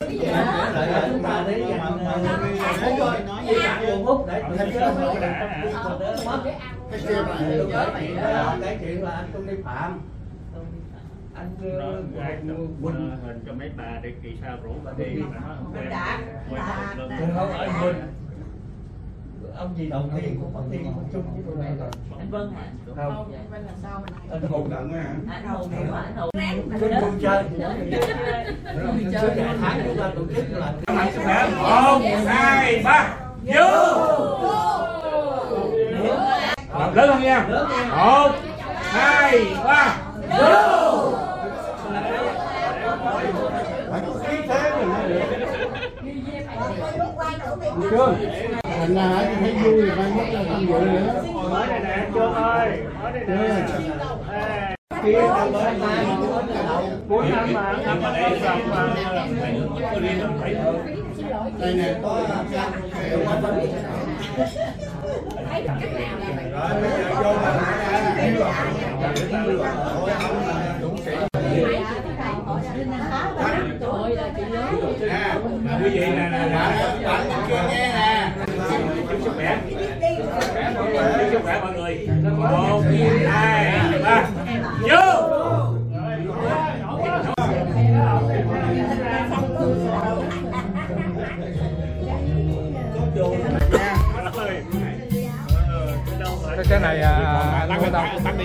lại chúng ta để nói cái cái chuyện là anh không đi phạm anh Quỳnh hình cho mấy bà để kỳ sao rủ bà đi mà nó không quen Đã, đã, đã. không anh Quỳnh ông gì đầu tiên cũng ông tiên cũng chung với tụi này rồi. Anh Vân hả? không. Vân là sau này. anh Hùng. Đặng á Anh Hùng rồi, anh Hùng. chung chung chơi. Số vài tháng chúng ta tổ chức là một hai ba. Vô. Lớn hơn nha. Một hai ba. Vô thành ra hả thấy vui thì mai mốt là tham dự nữa mới này nè chưa ơi. mới này nè kia là bữa nay cuối năm mà năm mà để xong mà có đi làm phải đây nè quý vị nè nè nè chúc sức khỏe chúc sức khỏe mọi người một hai ba vô cái cái này à, tăng đâu tắt đi.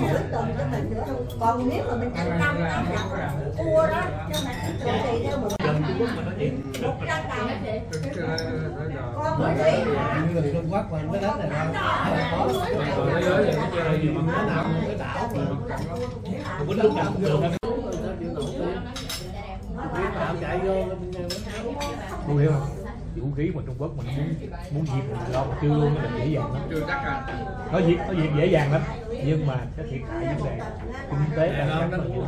cái một tuần cho mình nữa còn nếu mà mình ăn cam nó là cua đó cho mình thường thì theo một một trăm đồng con một tí người Trung Quốc mình mới đến này đâu chạy vô tôi hiểu không vũ khí mà Trung Quốc mình muốn muốn diệt mình lo chưa luôn là dễ dàng lắm chưa chắc nó diệt nó diệt dễ dàng lắm nhưng mà cái thiệt hại vấn đề kinh tế là rất là nhiều